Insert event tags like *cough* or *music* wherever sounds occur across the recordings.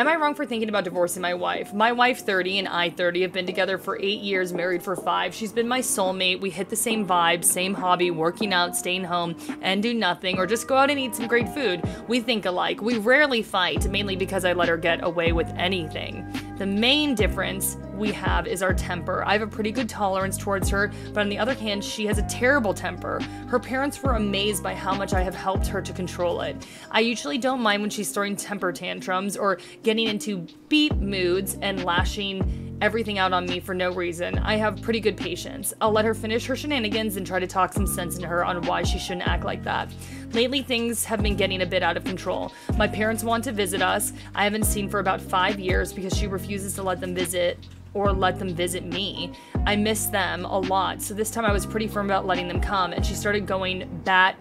Am I wrong for thinking about divorcing my wife? My wife, 30, and I, 30, have been together for eight years, married for five. She's been my soulmate. We hit the same vibe, same hobby, working out, staying home, and do nothing, or just go out and eat some great food. We think alike. We rarely fight, mainly because I let her get away with anything. The main difference we have is our temper. I have a pretty good tolerance towards her, but on the other hand, she has a terrible temper. Her parents were amazed by how much I have helped her to control it. I usually don't mind when she's throwing temper tantrums or getting into beep moods and lashing everything out on me for no reason. I have pretty good patience. I'll let her finish her shenanigans and try to talk some sense into her on why she shouldn't act like that. Lately, things have been getting a bit out of control. My parents want to visit us. I haven't seen for about five years because she refuses to let them visit or let them visit me. I miss them a lot, so this time I was pretty firm about letting them come, and she started going bat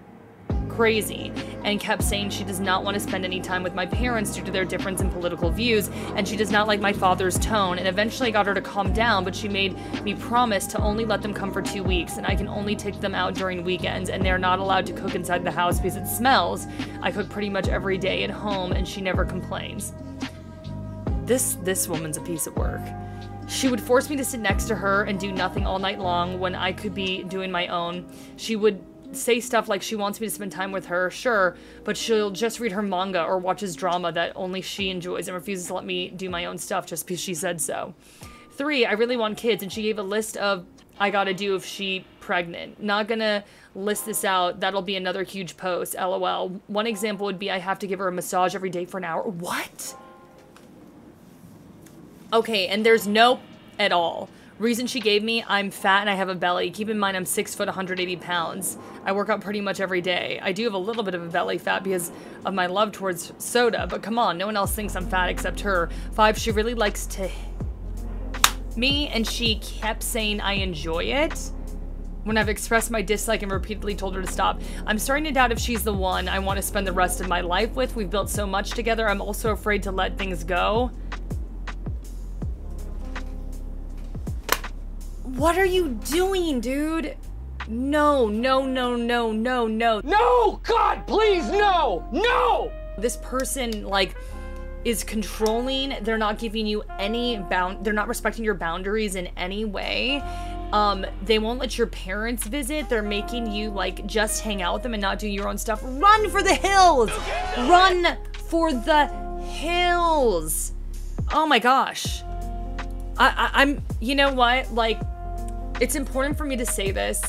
crazy and kept saying she does not want to spend any time with my parents due to their difference in political views and she does not like my father's tone and eventually got her to calm down but she made me promise to only let them come for two weeks and I can only take them out during weekends and they're not allowed to cook inside the house because it smells. I cook pretty much every day at home and she never complains. This this woman's a piece of work. She would force me to sit next to her and do nothing all night long when I could be doing my own. She would say stuff like she wants me to spend time with her, sure, but she'll just read her manga or watches drama that only she enjoys and refuses to let me do my own stuff just because she said so. Three, I really want kids, and she gave a list of I gotta do if she pregnant. Not gonna list this out. That'll be another huge post. LOL. One example would be I have to give her a massage every day for an hour. What? Okay, and there's no at all. Reason she gave me, I'm fat and I have a belly. Keep in mind I'm 6 foot 180 pounds. I work out pretty much every day. I do have a little bit of a belly fat because of my love towards soda, but come on, no one else thinks I'm fat except her. Five, she really likes to me and she kept saying I enjoy it when I've expressed my dislike and repeatedly told her to stop. I'm starting to doubt if she's the one I want to spend the rest of my life with. We've built so much together. I'm also afraid to let things go. What are you doing, dude? No, no, no, no, no, no. No! God, please, no! No! This person, like, is controlling. They're not giving you any bound, they're not respecting your boundaries in any way. Um, they won't let your parents visit. They're making you, like, just hang out with them and not do your own stuff. Run for the hills! Run for the hills! Oh my gosh. I, I I'm, you know what? Like, it's important for me to say this.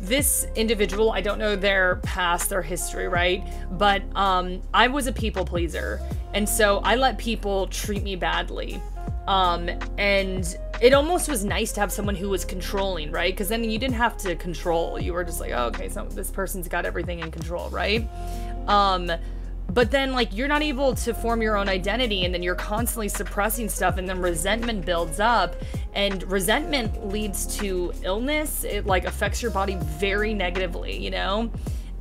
This individual, I don't know their past, their history, right? But um, I was a people pleaser. And so I let people treat me badly. Um, and it almost was nice to have someone who was controlling, right? Because then you didn't have to control. You were just like, oh, okay, so this person's got everything in control, right? Um, but then like you're not able to form your own identity and then you're constantly suppressing stuff and then resentment builds up and resentment leads to illness. It like affects your body very negatively you know?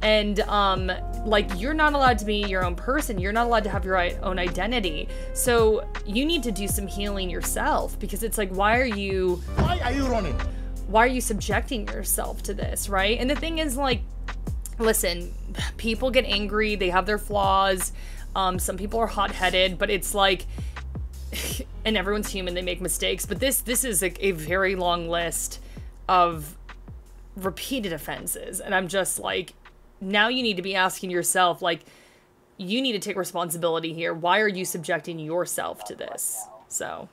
And um like you're not allowed to be your own person. You're not allowed to have your own identity. So you need to do some healing yourself because it's like why are you why are you running? why are you subjecting yourself to this right? And the thing is like listen, people get angry, they have their flaws. Um, some people are hot-headed, but it's like *laughs* and everyone's human, they make mistakes, but this this is a, a very long list of repeated offenses and I'm just like now you need to be asking yourself like you need to take responsibility here. Why are you subjecting yourself to this? So